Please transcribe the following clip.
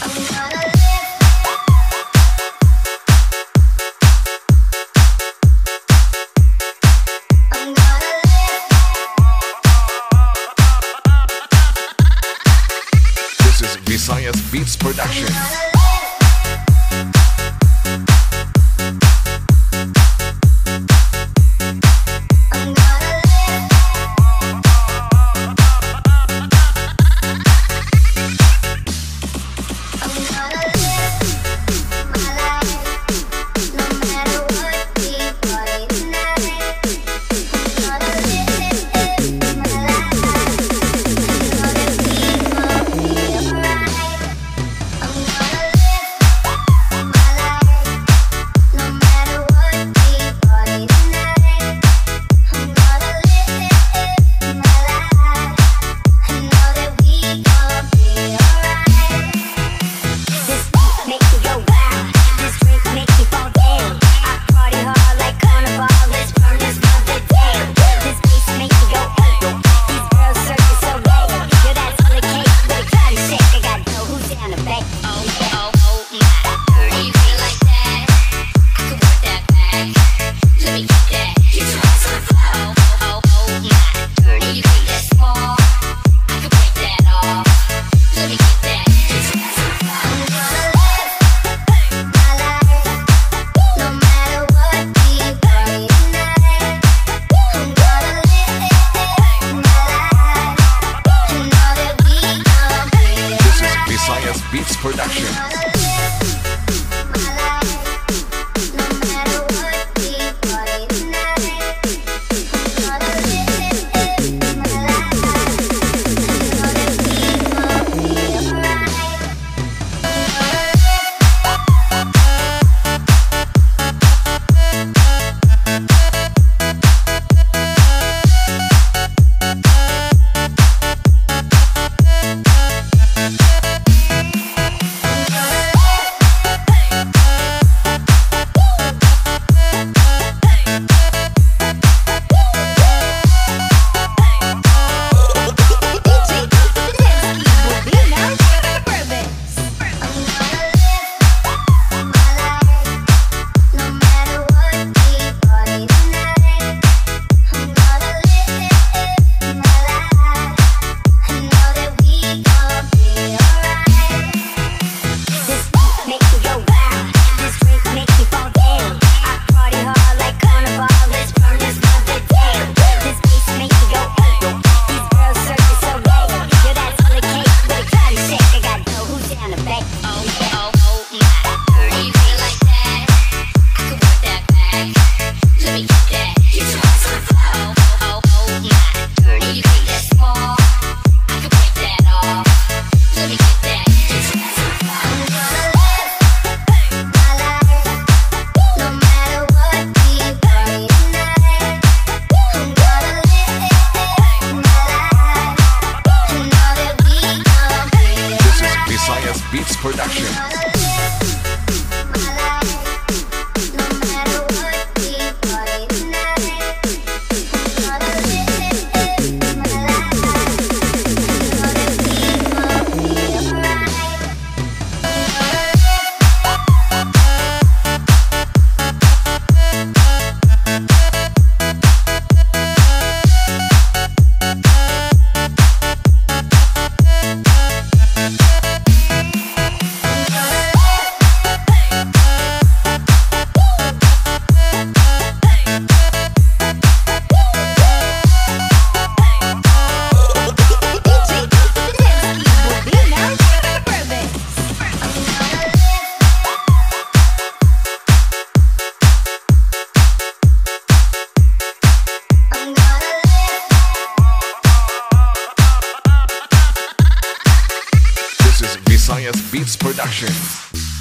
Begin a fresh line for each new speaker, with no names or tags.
This is Visayas Beats Production. Production.
That. Get
Beats Production.